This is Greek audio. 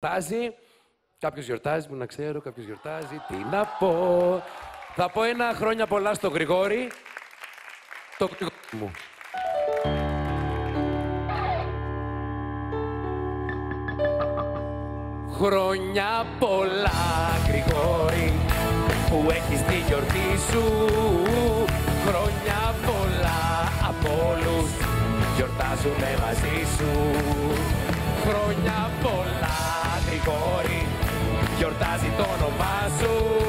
Γιορτάζει. Κάποιος γιορτάζει, που να ξέρω, κάποιος γιορτάζει. Τι να πω. Θα πω ένα χρόνια πολλά στο Γρηγόρη. Το Γρηγόρη μου. Χρόνια πολλά, Γρηγόρη, που έχεις τη γιορτή σου. Χρόνια πολλά από όλους, γιορτάζουμε μαζί σου. Γιορτάζει το όνομά σου.